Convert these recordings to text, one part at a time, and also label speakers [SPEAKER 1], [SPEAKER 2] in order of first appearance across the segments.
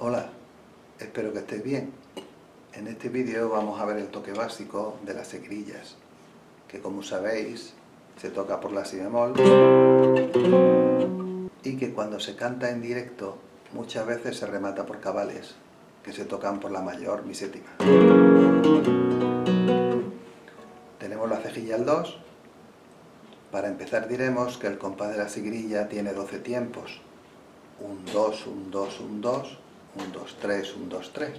[SPEAKER 1] Hola, espero que estés bien. En este vídeo vamos a ver el toque básico de las segrillas, que como sabéis se toca por la si bemol y que cuando se canta en directo muchas veces se remata por cabales, que se tocan por la mayor mi séptima. Tenemos la cejilla al 2. Para empezar diremos que el compás de la sigrilla tiene 12 tiempos. Un 2, un 2, un 2, un 2, 3, un 2, 3.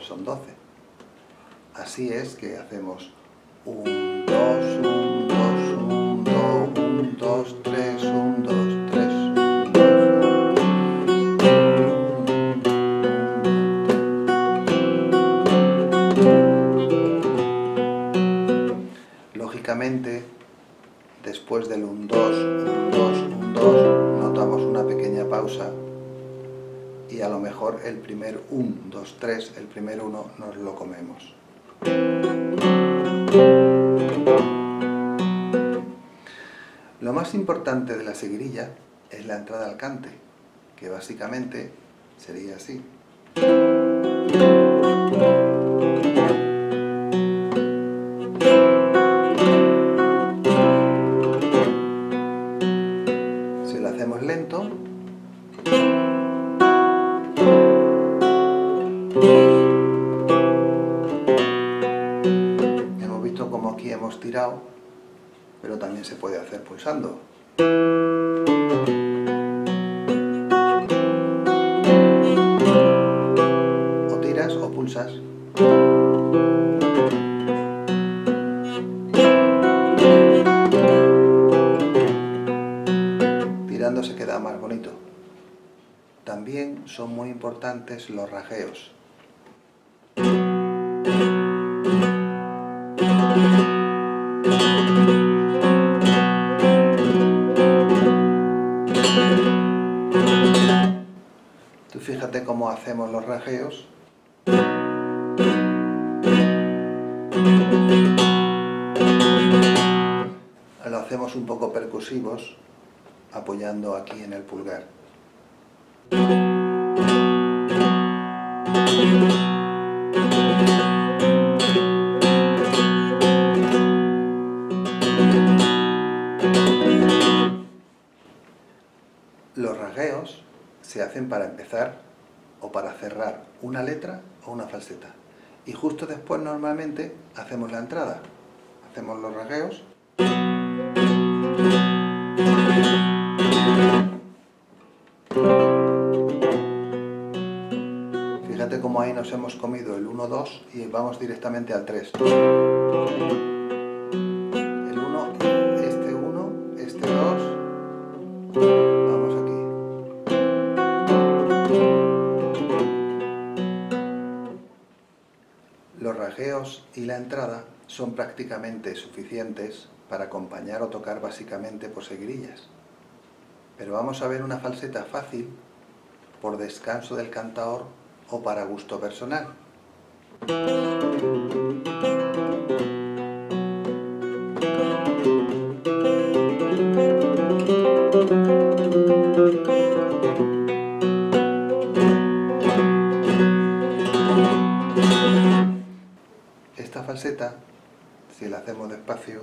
[SPEAKER 1] Son 12. Así es que hacemos un 2, un 2, un 2, un 2, 3, un 2, 3. Lógicamente, después del 1, 2, 1, 2, 1, 2, notamos una pequeña pausa y a lo mejor el primer 1, 2, 3, el primer 1 nos lo comemos. Lo más importante de la seguirilla es la entrada al cante, que básicamente sería así. Como aquí hemos tirado, pero también se puede hacer pulsando. O tiras o pulsas. Tirando se queda más bonito. También son muy importantes los rajeos. Tú fíjate cómo hacemos los rajeos. Lo hacemos un poco percusivos, apoyando aquí en el pulgar. Se hacen para empezar o para cerrar una letra o una falseta. Y justo después normalmente hacemos la entrada. Hacemos los rajeos. Fíjate cómo ahí nos hemos comido el 1-2 y vamos directamente al 3. Y la entrada son prácticamente suficientes para acompañar o tocar básicamente por seguirillas. Pero vamos a ver una falseta fácil por descanso del cantador o para gusto personal. Esta falseta, si la hacemos despacio,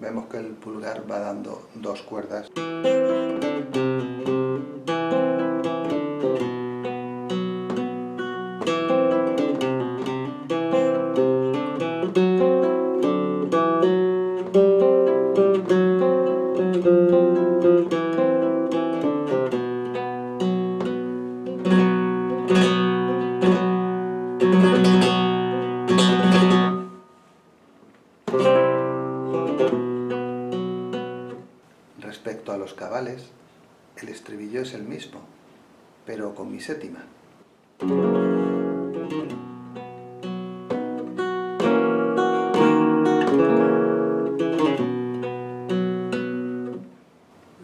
[SPEAKER 1] vemos que el pulgar va dando dos cuerdas. El estribillo es el mismo, pero con mi séptima.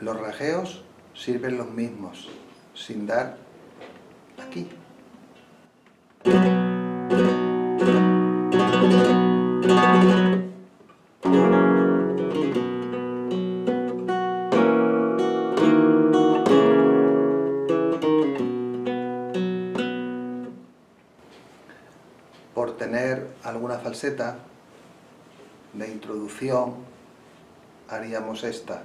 [SPEAKER 1] Los rajeos sirven los mismos, sin dar aquí. Tener alguna falseta de introducción haríamos esta.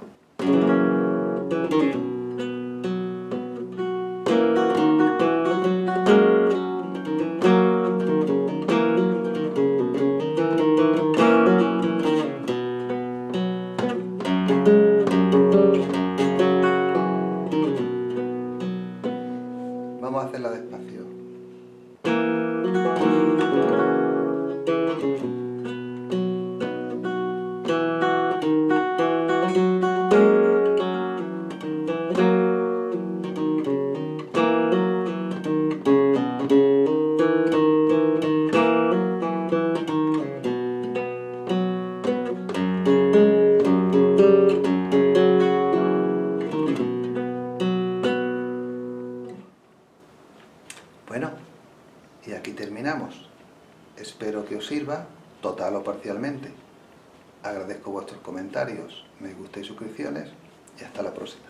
[SPEAKER 1] Vamos a hacerla despacio. Espero que os sirva, total o parcialmente. Agradezco vuestros comentarios, me gusta y suscripciones y hasta la próxima.